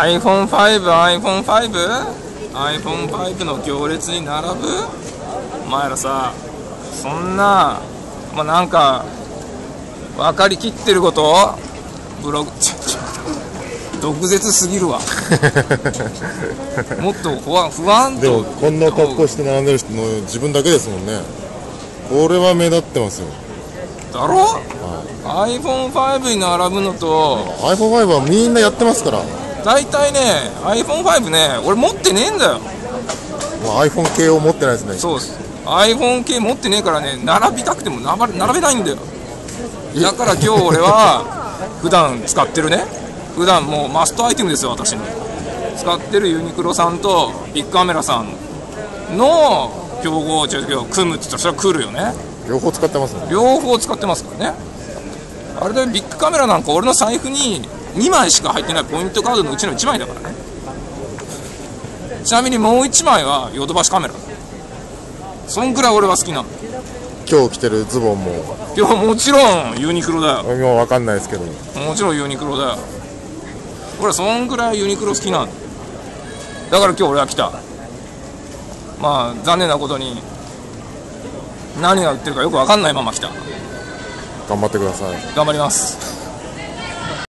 iPhone5、iPhone5、iPhone5 の行列に並ぶ？お前らさ、そんな、まあ、なんか、分かりきってること？ブログ、ちょちょ毒舌すぎるわ。もっと不安不安と。でもこんな格好して並んでる人の自分だけですもんね。これは目立ってますよ。だろ？iPhone5 に並ぶのと。iPhone5 はみんなやってますから、大体ね iPhone5 ね俺持ってねえんだよ。まあ、iPhone 系を持ってないですね。そうです。iPhone 系持ってねえからね並びたくても並べ並べないんだよ。だから今日俺は 普段使ってるね。普段もうマストアイテムですよ私の使ってるユニクロさんとビッグカメラさんの競合違う違う組むって言ったらそれは来るよね。両方使ってますね。両方使ってますからね。あれでビッグカメラなんか俺の財布に2枚しか入ってないポイントカードのうちの1枚だからね。ちなみにもう1枚はヨドバシカメラ。そんくらい俺は好きなの。今日着てるズボンも。いやもちろんユニクロだよ。今わかんないですけど。もちろんユニクロだよ。俺はそんくらいユニクロ好きなんだだから今日俺は来た。まあ残念なことに何が売ってるかよく分かんないまま来た。頑張ってください。頑張ります